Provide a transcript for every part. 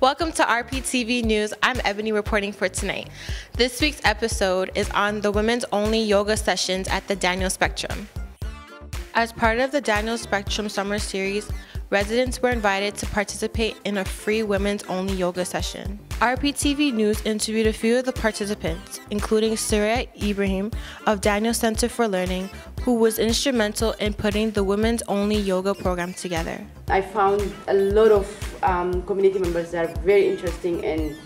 Welcome to RPTV News. I'm Ebony reporting for tonight. This week's episode is on the women's only yoga sessions at the Daniel Spectrum. As part of the Daniel Spectrum Summer Series, residents were invited to participate in a free women's only yoga session. RPTV News interviewed a few of the participants, including Surya Ibrahim of Daniel Center for Learning, who was instrumental in putting the women's only yoga program together. I found a lot of um, community members that are very interesting in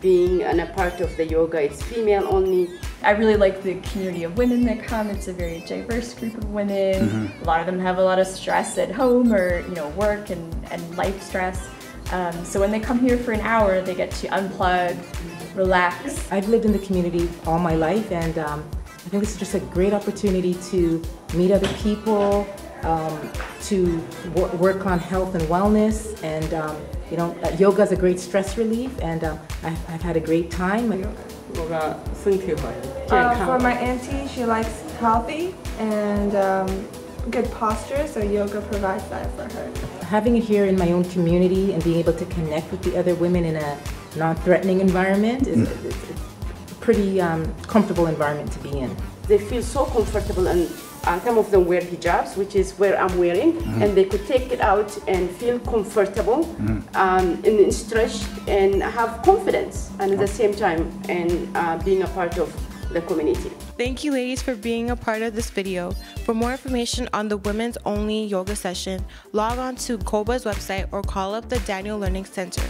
being an, a part of the yoga. It's female only. I really like the community of women that come. It's a very diverse group of women. Mm -hmm. A lot of them have a lot of stress at home or you know work and, and life stress. Um, so when they come here for an hour, they get to unplug, relax. I've lived in the community all my life and um, I think this is just a great opportunity to meet other people, um, to work on health and wellness. And, um, you know, uh, yoga is a great stress relief, and uh, I've, I've, had a great time. Uh, for my auntie, she likes healthy and um, good posture, so yoga provides that for her. Having it here in my own community and being able to connect with the other women in a non-threatening environment is mm. a pretty um, comfortable environment to be in. They feel so comfortable and uh, some of them wear hijabs, which is where I'm wearing, mm -hmm. and they could take it out and feel comfortable mm -hmm. um, and stretched and have confidence, and at the same time, and uh, being a part of the community. Thank you ladies for being a part of this video. For more information on the women's only yoga session, log on to COBA's website or call up the Daniel Learning Center.